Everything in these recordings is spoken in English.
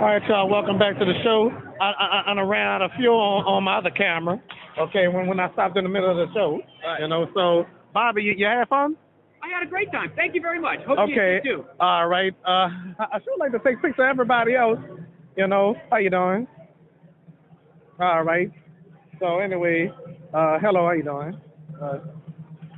y'all. Welcome back to the show. I, I, I ran out of fuel on, on my other camera. Okay, when when I stopped in the middle of the show, Right. you know. So, Bobby, you, you had fun? I had a great time. Thank you very much. Hope Okay. you did too. All right. Uh, I, I sure like to take pictures of everybody else. You know, how you doing? All right. So anyway, uh, hello, how you doing? Uh,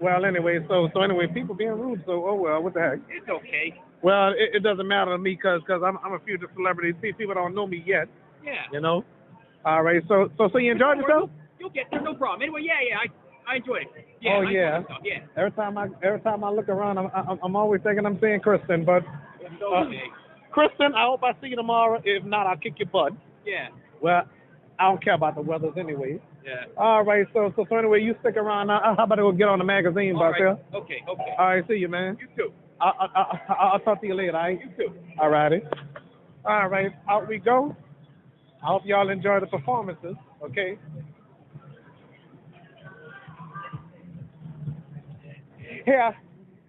well, anyway, so so anyway, people being rude. So oh well, what the heck? It's okay. Well, it, it doesn't matter to me because cause I'm I'm a future celebrity. See, people don't know me yet. Yeah. You know. All right. So so so you enjoyed yourself? You'll get there. No problem. Anyway, yeah, yeah. I, I enjoyed it. Yeah. Oh, I yeah. Yeah. Every time I every time I look around, I'm I'm, I'm always thinking I'm seeing Kristen. But It's Uh, okay. Kristen, I hope I see you tomorrow. If not, I'll kick your butt. Yeah. Well, I don't care about the weathers anyway. Yeah. All right, so so, so anyway, you stick around. Uh, how about I go get on the magazine, All boss? right. here? Okay. Okay. All right, see you, man. you too. I, I, I, I'll talk to you later. All right. You too. All righty. All right, out we go. I hope y'all enjoy the performances. Okay. Yeah.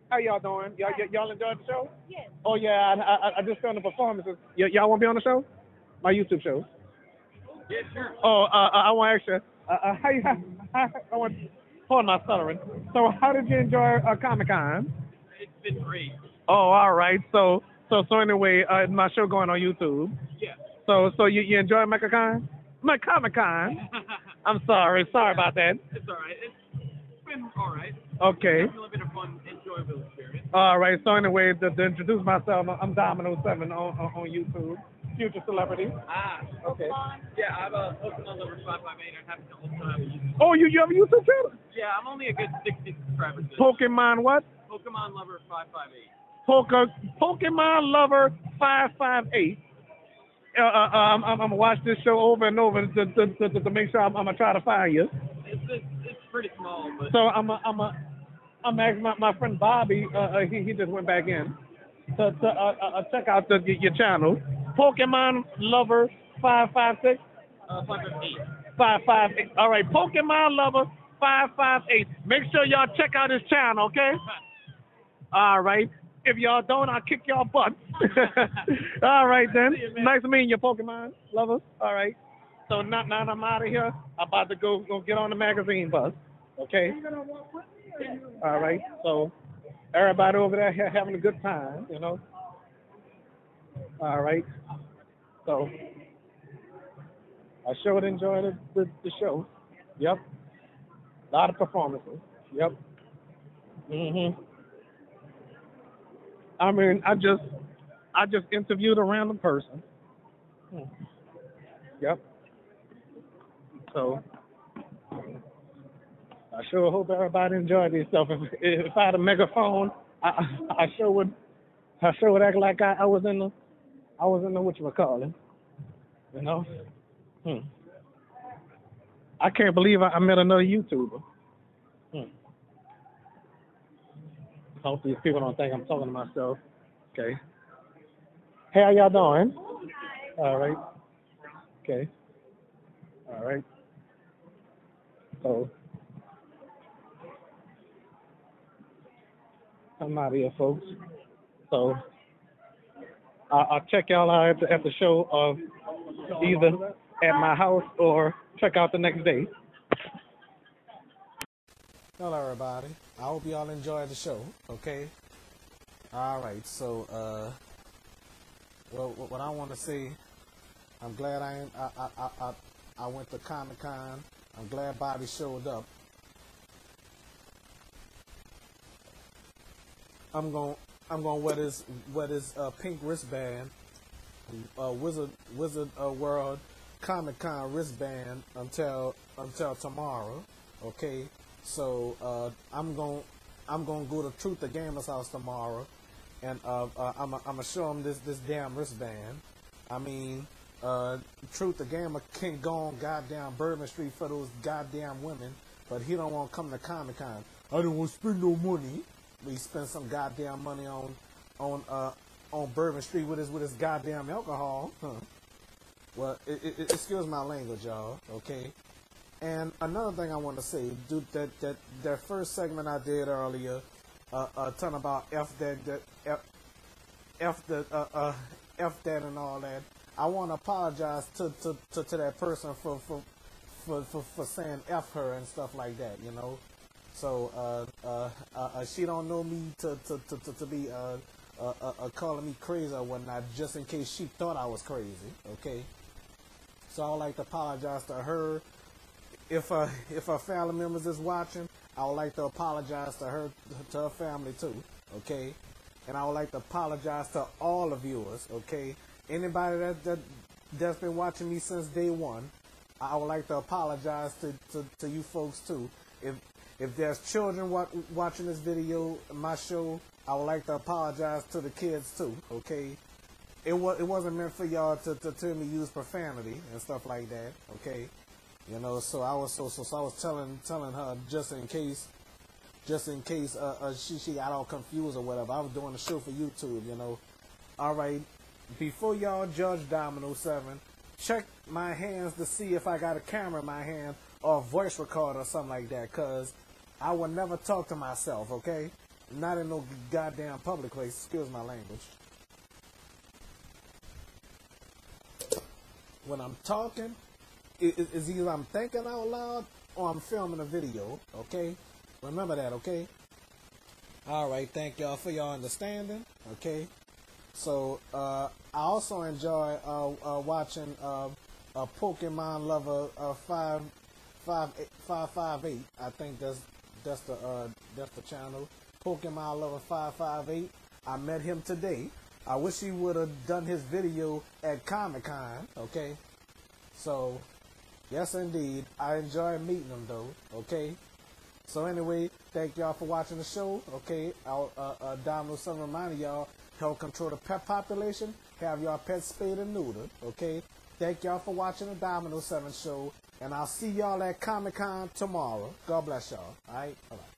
How y'all doing? Y'all, y- y'all enjoyed the show? Yes. Oh yeah, I, I, I just filmed the performances. Y- y'all want to be on the show? My YouTube show. Yeah, sure. Oh, uh, I want to ask you. Uh, uh, how you? How, I want. Pardon my stuttering. So, how did you enjoy uh, Comic Con? It's been great. Oh, all right. So, so, so anyway, uh, my show going on YouTube. Yeah. So, so you, you enjoy MechaCon? My Comic Con. I'm sorry. Sorry about that. it's all right. It's been all right. Okay. Definitely been a fun, enjoyable experience. All right. So anyway, to, to introduce myself, I'm Domino Seven on, on on YouTube. Future celebrity. Ah. Okay. I'm a Pokemon Lover 558. I'm having the whole time. Oh, you you have a YouTube channel? Yeah, I'm only a good 60 subscribers. in. Pokemon what? Pokemon Lover 558. Poke, Pokemon Lover 558. Uh, uh, uh, I'm, I'm gonna watch this show over and over to, to, to, to make sure I'm, I'm gonna try to find you. It's, it's, it's pretty small, but So I'm a, I'm a, I'm asking my, my friend Bobby. Uh, uh, he he just went back in to, to uh, uh, check out your channel, Pokemon Lover 556. Uh, 558. 558. All right, Pokemon Lover 558. Make sure y'all check out his channel, okay? All right. If y'all don't, I'll kick y'all butt. All right then. You, nice meeting you, Pokemon lovers. All right. So now, now I'm out of here. I'm about to go go get on the magazine bus. Okay. All right. So everybody over there having a good time, you know. All right. So I sure did enjoy the, the, the show. Yep. A lot of performances. Yep. Mhm. I mean, I just I just interviewed a random person. Hmm. Yep. So I sure hope everybody enjoyed themselves. If, if I had a megaphone, I I I sure would I sure would act like I, I was in the I was in the what you were calling, You know? Hmm. I can't believe I, I met another YouTuber. Hmm. Hope these people don't think I'm talking to myself. Okay. Hey, how y'all doing? All right. Okay. All right. So, I'm out of here, folks. So, I'll, I'll check y'all out at the, at the show of either at my house or check out the next day. Hello, everybody. I hope y'all enjoyed the show. Okay. All right. So, uh, well, what I want to say, I'm glad I, I I I I, went to Comic Con. I'm glad Bobby showed up. I'm gonna I'm to wear this wear this uh, pink wristband, uh, Wizard Wizard uh, World Comic Con wristband until until tomorrow. Okay, so uh, I'm going I'm to go to Truth the Gamer's house tomorrow, and uh, uh, I'm i I'm gonna show him this this damn wristband. I mean, uh, Truth the Gamer can go on goddamn Bourbon Street for those goddamn women, but he don't want to come to Comic Con. I don't want to spend no money. We spend some goddamn money on on uh on Bourbon Street with his with his goddamn alcohol. Huh. Well, it, it, excuse my language, y'all. Okay. And another thing I want to say, dude, that that that first segment I did earlier, uh, uh, talking about f that that f, f the uh, uh f that and all that. I want to apologize to, to, to, to that person for, for, for, for, for saying F her and stuff like that, you know. So uh, uh, uh, uh, she don't know me to, to, to, to, to be uh, uh, uh, uh, calling me crazy or whatnot, just in case she thought I was crazy, okay? So I would like to apologize to her. If uh, if her family members is watching, I would like to apologize to her to her family too, okay? And I would like to apologize to all the viewers, okay? Anybody that, that that's been watching me since day one, I would like to apologize to, to, to you folks too. If if there's children wa- watching this video, my show, I would like to apologize to the kids too, okay? It was it wasn't meant for y'all to, to tell me use profanity and stuff like that, okay? You know, so I was so so, so I was telling telling her just in case just in case uh, uh, she she got all confused or whatever. I was doing a show for YouTube, you know. All right, before y'all judge Domino Seven, check my hands to see if I got a camera in my hand or a voice recorder or something like that. Cause I will never talk to myself, okay? Not in no goddamn public place. Excuse my language. When I'm talking, it is either I'm thinking out loud or I'm filming a video, okay? Remember that, okay? All right, thank y'all for your understanding, okay? So uh, I also enjoy uh, uh, watching uh, Pokemon Lover uh, five five eight, five five eight. I think that's that's the uh, that's the channel. Pokemon Lover five five eight. I met him today. I wish he would have done his video at Comic Con. Okay, so yes, indeed, I enjoy meeting him though. Okay, so anyway, thank y'all for watching the show. Okay, I'll uh, uh, Domino Sun reminding y'all help control the pet population. Have y'all pets spayed and neutered. Okay, thank y'all for watching the Domino Seven show, and I'll see y'all at Comic Con tomorrow. God bless y'all. All right, bye.